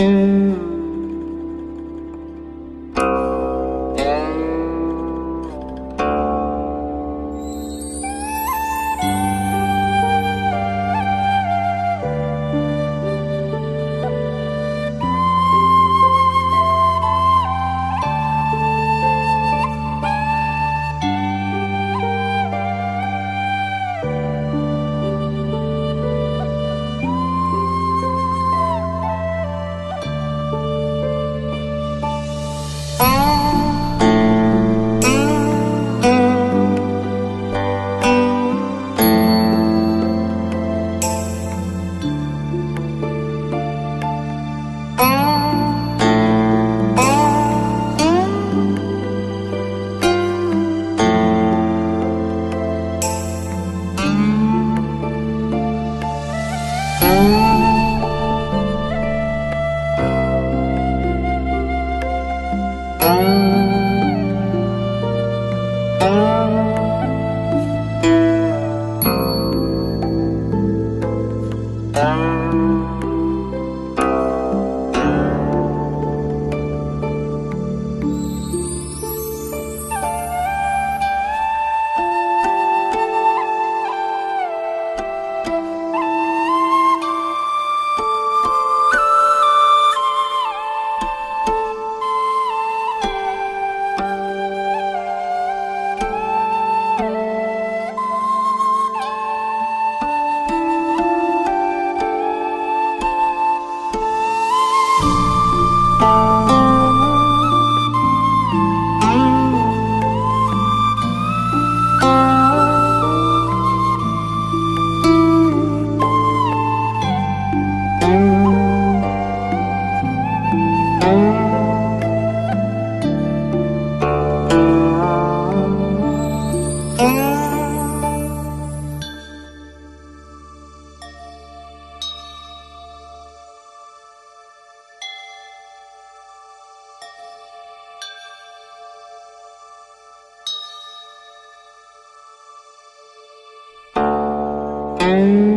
Mm-hmm. 嗯。